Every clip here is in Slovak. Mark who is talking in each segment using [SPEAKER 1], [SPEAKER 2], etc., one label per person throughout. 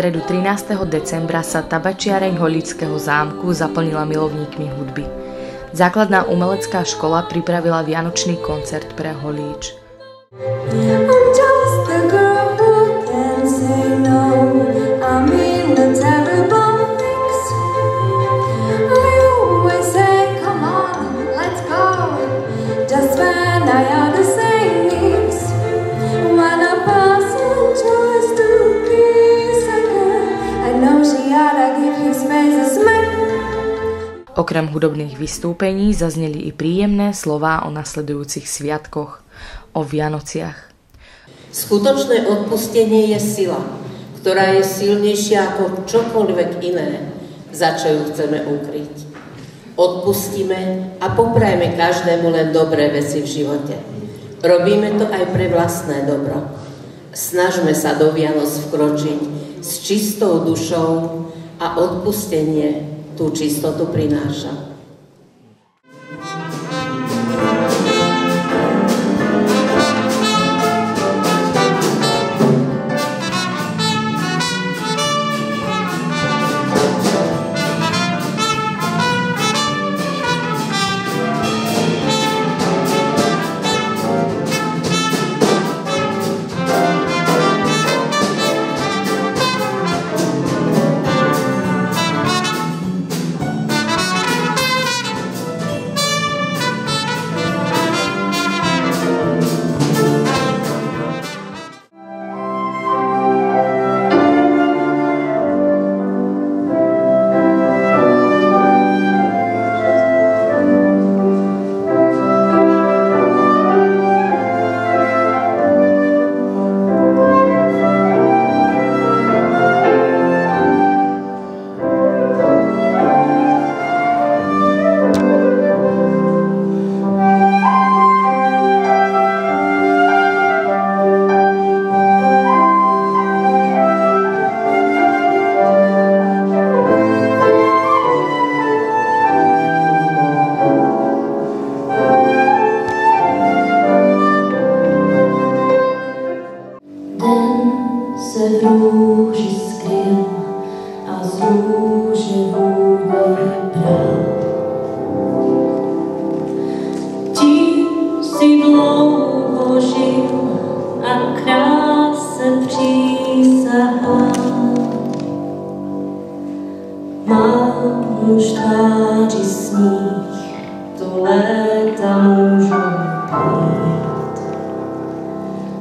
[SPEAKER 1] stredu 13. decembra sa tabačiareň Holického zámku zaplnila milovníkmi hudby. Základná umelecká škola pripravila vianočný koncert pre Holíč. Okrem hudobných vystúpení zazneli i príjemné slová o nasledujúcich sviatkoch, o Vianociach.
[SPEAKER 2] Skutočné odpustenie je sila, ktorá je silnejšia ako čokoľvek iné, za čo ju chceme ukryť. Odpustíme a poprajme každému len dobré veci v živote. Robíme to aj pre vlastné dobro. Snažme sa do Vianoc vkročiť s čistou dušou a odpustenie tú čistotu prináša.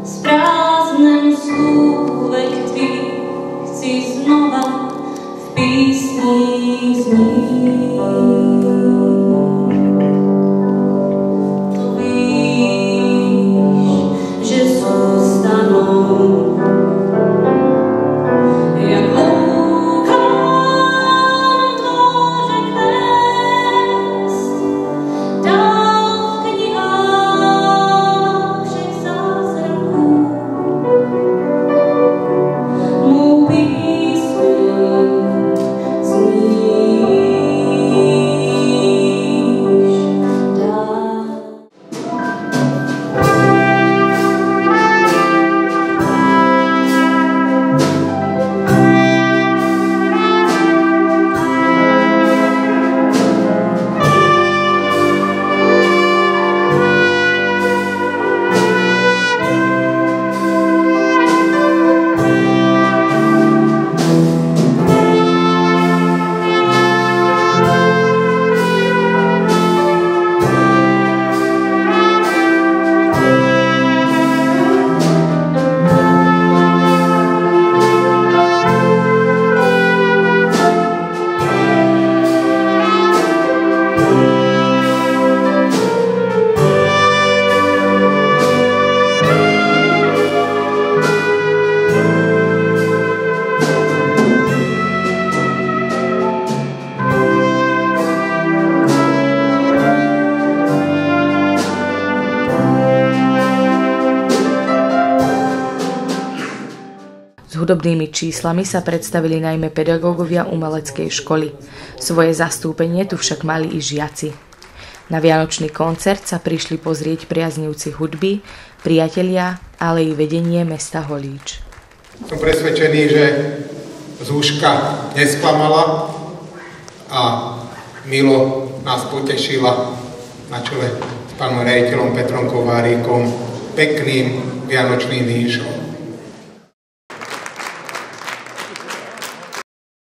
[SPEAKER 2] С праздным слуху в твих, хци снова Please wait.
[SPEAKER 1] Hudobnými číslami sa predstavili najmä pedagógovia umeleckej školy. Svoje zastúpenie tu však mali i žiaci. Na Vianočný koncert sa prišli pozrieť priaznivci hudby, priatelia, ale i vedenie mesta Holíč.
[SPEAKER 3] Som presvedčený, že Zúška nesklamala a Milo nás potešila na čele s pánom rejiteľom Petrom Kovárikom pekným vianočným výšom.